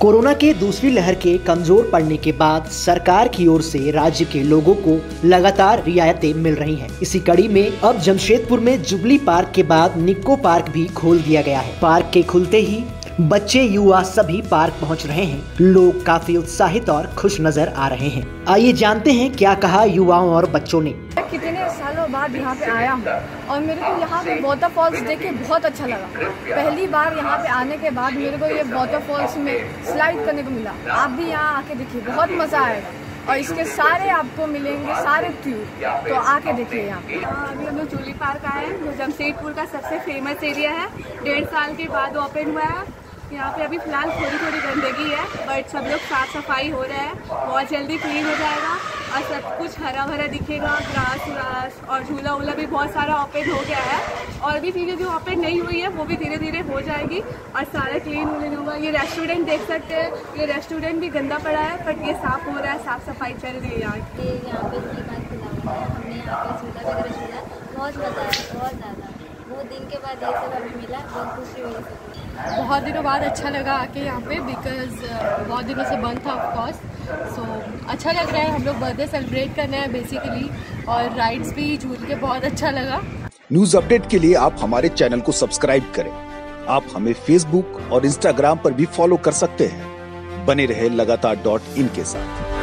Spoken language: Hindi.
कोरोना के दूसरी लहर के कमज़ोर पड़ने के बाद सरकार की ओर से राज्य के लोगों को लगातार रियायतें मिल रही हैं। इसी कड़ी में अब जमशेदपुर में जुबली पार्क के बाद निक्को पार्क भी खोल दिया गया है। पार्क के खुलते ही बच्चे, युवा सभी पार्क पहुँच रहे हैं। लोग काफ़ी उत्साहित और खुश नज़र आ रहे हैं। आइए जानते हैं क्या कहा युवाओं और बच्चों ने। बाद यहाँ पे आया हूँ। और मेरे को यहाँ पे वाटरफॉल्स देख के बहुत अच्छा लगा। पहली बार यहाँ पे आने के बाद मेरे को ये वाटरफॉल्स में स्लाइड करने को मिला। आप भी यहाँ आके देखिए बहुत मज़ा आएगा। और इसके सारे आपको मिलेंगे सारे ट्यूब तो आके देखिए यहाँ हाँ, अभी हम लोग जूली पार्क आए हैं। जो जमशेदपुर का सबसे फ़ेमस एरिया है। डेढ़ साल के बाद ओपन हुआ है। यहाँ पे अभी फ़िलहाल थोड़ी थोड़ी गंदगी है बट सब लोग साफ़ सफ़ाई हो रहा है। बहुत जल्दी क्लीन हो जाएगा। और सब कुछ हरा भरा दिखेगा ग्रास व्रास और झूला वूला भी बहुत सारा ओपन हो गया है। और भी चीज़ें जो ओपन नहीं हुई है वो भी धीरे धीरे हो जाएगी। और सारा क्लीन होने होगा ये रेस्टोरेंट देख सकते हैं। ये रेस्टोरेंट भी गंदा पड़ा है बट ये साफ़ हो रहा है साफ़ सफ़ाई चल रही है यहाँ की। यहाँ पे है। हमने यहाँ पे झूला वगैरह झूला। बहुत मज़ा आया बहुत ज़्यादा। बहुत दिन के बाद ये सब अभी मिला। बहुत खुशी हुई बहुत दिनों बाद अच्छा लगा आके यहाँ पे बिकॉज़ बहुत दिनों से बंद था ऑफकोर्स सो अच्छा लग रहा है, हम लोग बर्थडे सेलिब्रेट कर रहे हैं बेसिकली और राइड्स भी झूल के बहुत अच्छा लगा। न्यूज़ अपडेट के लिए आप हमारे चैनल को सब्सक्राइब करें। आप हमें फेसबुक और इंस्टाग्राम पर भी फॉलो कर सकते हैं। बने रहे लगातार डॉट इन के साथ।